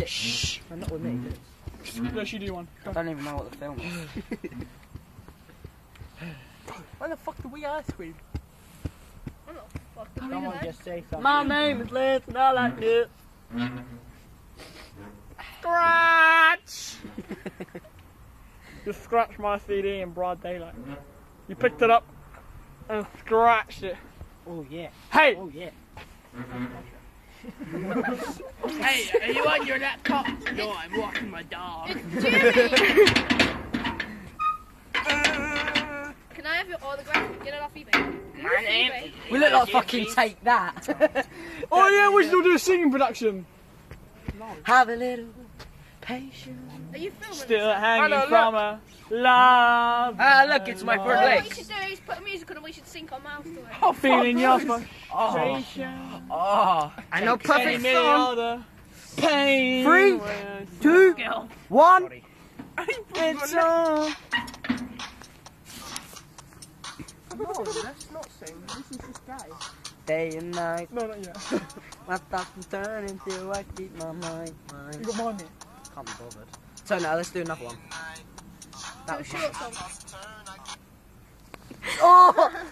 it? Shh. No, not with me. Yes, mm. you do one. I don't even know what the film is. Why the fuck do we ice cream? I'm not fucking Come on, just say something. My name is Lance and I like mm. it. Scratch! Just scratch my CD in broad daylight. You picked it up and scratched it. Oh yeah. Hey! Oh yeah. Hey, are you on your laptop? No, I'm walking my dog. Can I have your autograph? Get it off eBay. My name eBay. We look like fucking take that. Oh yeah, we should all do a singing production. Have a little patience. Are you filming Still this? hanging Hello, from a love. Ah, look, it's my Oh, front what you legs. should do is put music on and we should sync our mouths to it. Oh, feeling your Oh, frustration. oh. I know perfect minute song. Of pain. Three, when- Two, one. It's on. No, let's not sing. This is just gay. Day and night, No, not yet. my thoughts will turn until I keep my mind. mind. You got mine here. Can't be bothered. So now let's do another one. That was short song. Oh,